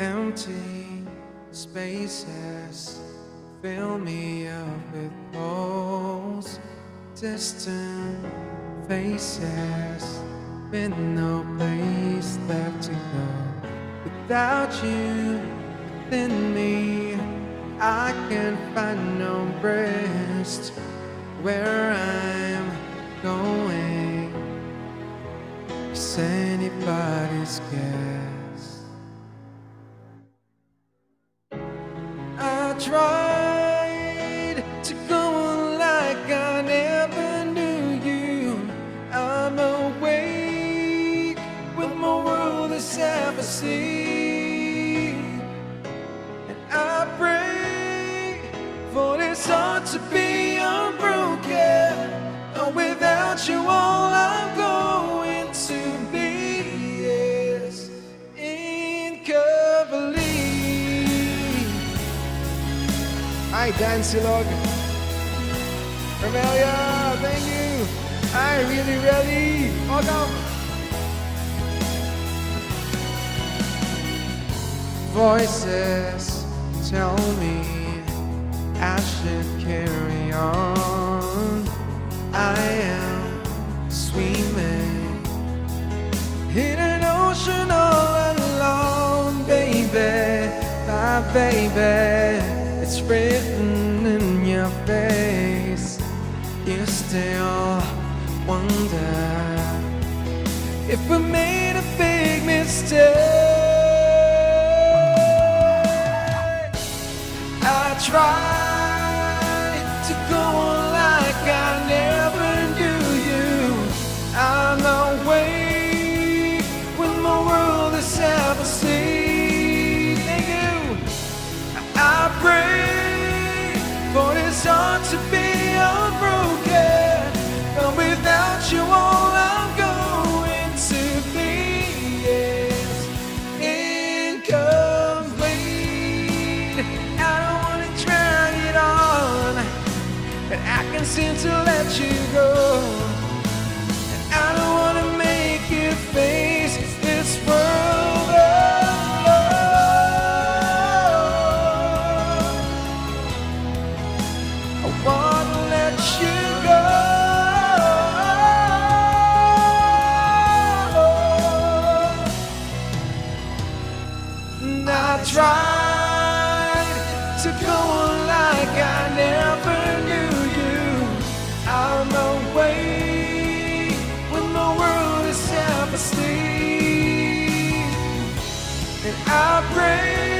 Empty spaces fill me up with those distant faces with no place left to go. Without you within me I can find no rest. Where I'm going is anybody's guess tried to go on like I never knew you. I'm awake with my world is half asleep. And I pray for this heart to be Hi, Dan Silog. Remelia, thank you. Hi, really really. Welcome. Voices tell me I should carry on. I am swimming in an ocean all alone, baby, my baby. It's written You still wonder if we made a big mistake. I tried to go on like I never knew you. I'm awake when my world is half. You. I pray for this heart to be but I can seem to let you go. And I don't want to make you face this world alone. I wanna let you go. And I tried And I pray.